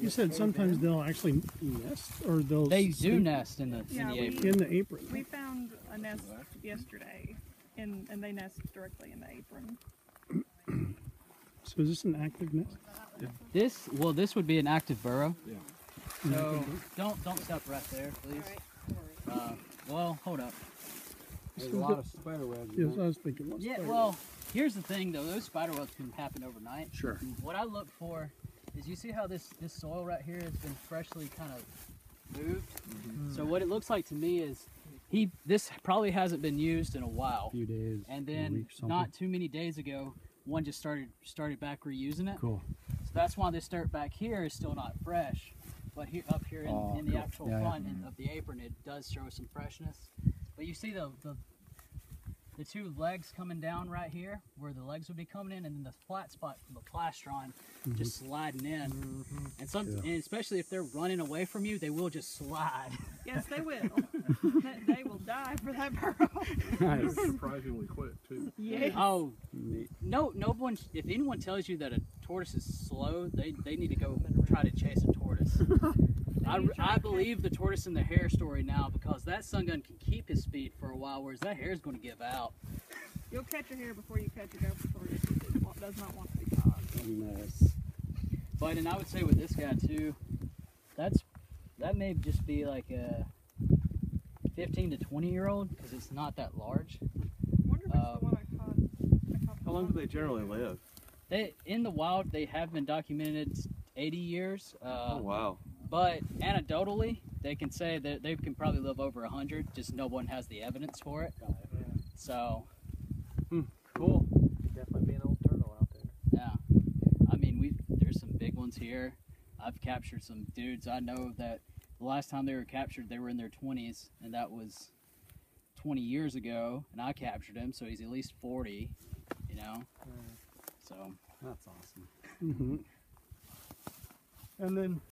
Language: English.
You said sometimes they'll actually nest, or they'll They do sleep nest in the Yeah, in the we- apron. in the apron. We found a nest yesterday, and, and they nest directly in the apron. So is this an active nest? This well, this would be an active burrow. Yeah. So don't don't step right there, please. Uh, well, hold up. There's a lot of spider webs. Yes, I was thinking. what's Yeah, that? well, here's the thing though. Those spider webs can happen overnight. Sure. What I look for is you see how this this soil right here has been freshly kind of moved. Mm-hmm. So what it looks like to me is he this probably hasn't been used in a while. few days. And then not too many days ago, one just started started back reusing it. cool. So that's why this dirt back here is still not fresh. But here up here in, Oh, in the cool. actual Yeah, yeah. front end of the apron, it does show some freshness. But you see the, the the two legs coming down right here, where the legs would be coming in, and then the flat spot from the plastron just mm-hmm. sliding in. Mm-hmm. And some, Yeah. and especially if they're running away from you, they will just slide. Yes, they will. They- they will die for that burrow. Nice. surprisingly quick too. Yes. Oh, Neat. no, no one. If anyone tells you that a tortoise is slow, they, they need to go try to chase a tortoise. I, I believe the tortoise and the hare story now because that sun gun can keep his speed for a while, whereas that hare is going to give out. You'll catch a hare before you catch a gopher tortoise. It does not want to be caught. Nice. But and I would say with this guy too, that's that may just be like a 15 to 20 year old because it's not that large. I wonder if it's Um, the one I caught. I caught How long do they generally live? They in the wild they have been documented 80 years. Uh, oh wow. But anecdotally, they can say that they can probably live over 100, just no one has the evidence for it. So, cool. Definitely be an old turtle out there. Yeah. I mean, we there's some big ones here. I've captured some dudes. I know that the last time they were captured, they were in their 20s, and that was 20 years ago, and I captured him, so he's at least 40, you know? So, That's awesome. hmm And then